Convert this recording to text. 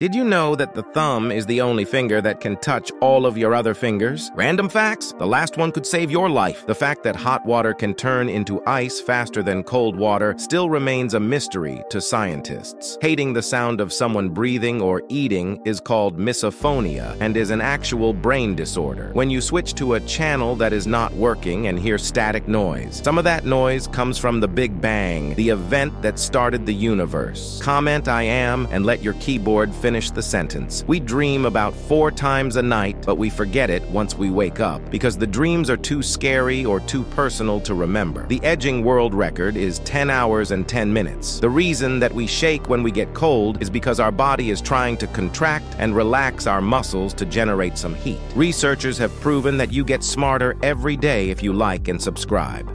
Did you know that the thumb is the only finger that can touch all of your other fingers? Random facts? The last one could save your life. The fact that hot water can turn into ice faster than cold water still remains a mystery to scientists. Hating the sound of someone breathing or eating is called misophonia and is an actual brain disorder. When you switch to a channel that is not working and hear static noise. Some of that noise comes from the Big Bang, the event that started the universe. Comment I am and let your keyboard finish the sentence. We dream about four times a night, but we forget it once we wake up because the dreams are too scary or too personal to remember. The edging world record is 10 hours and 10 minutes. The reason that we shake when we get cold is because our body is trying to contract and relax our muscles to generate some heat. Researchers have proven that you get smarter every day if you like and subscribe.